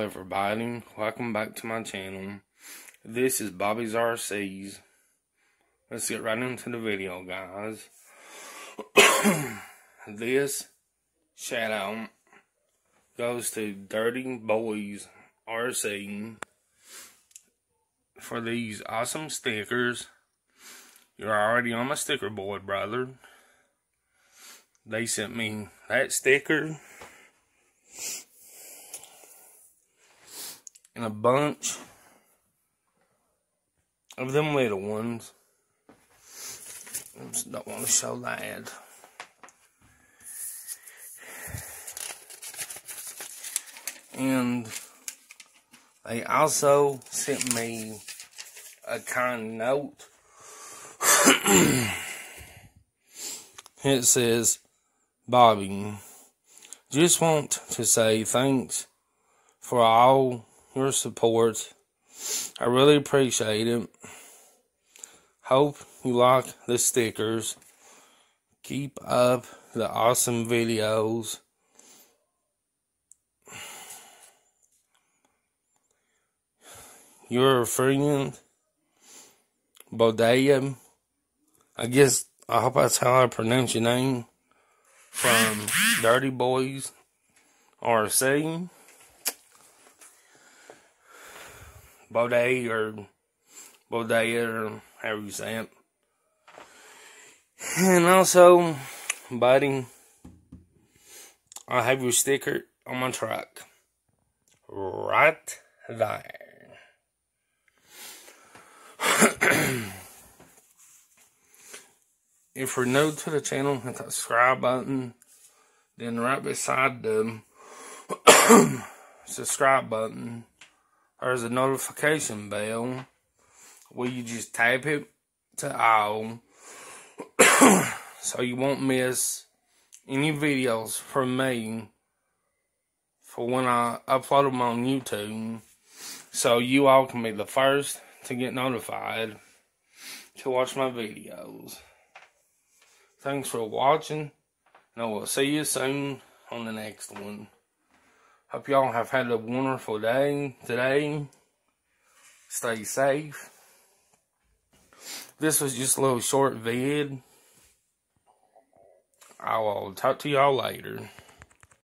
everybody, welcome back to my channel. This is Bobby's RCs. Let's get right into the video, guys. this shout out goes to Dirty Boyz RC for these awesome stickers. You're already on my sticker board, brother. They sent me that sticker and a bunch of them little ones. I just don't want to show that. And they also sent me a kind note. it says, Bobby, just want to say thanks for all your support. I really appreciate it. Hope you like the stickers. Keep up the awesome videos. Your friend, Bodea. I guess, I hope that's how I pronounce your name. From Dirty Boyz RC. Baudet or Baudet or however you say it. And also, buddy, I have your sticker on my truck. Right there. if you're new to the channel, hit that subscribe button. Then right beside the subscribe button, there's a notification bell where you just tap it to all so you won't miss any videos from me for when I upload them on YouTube so you all can be the first to get notified to watch my videos. Thanks for watching and I will see you soon on the next one. Hope y'all have had a wonderful day today. Stay safe. This was just a little short vid. I will talk to y'all later.